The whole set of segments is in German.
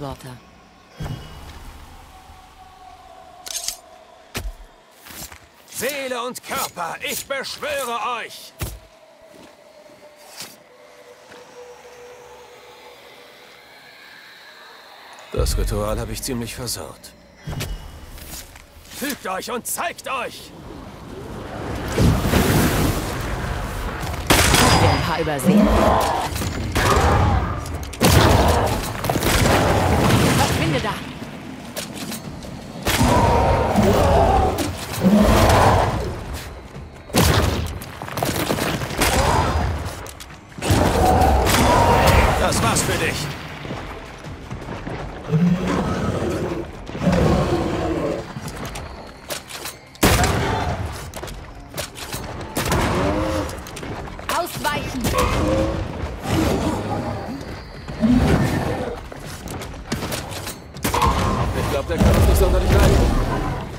Befürworter. Seele und Körper, ich beschwöre euch! Das Ritual habe ich ziemlich versaut. Fügt euch und zeigt euch! Habt ihr ein paar übersehen? Für dich. Ausweichen! Ich glaube, der kann uns nicht sonderlich leiden.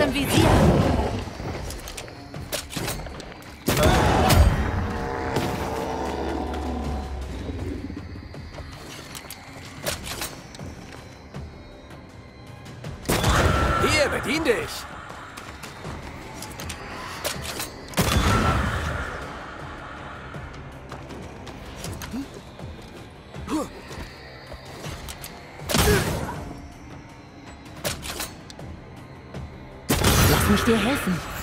Im Visier! Hier, bedien dich! Mich dir helfen.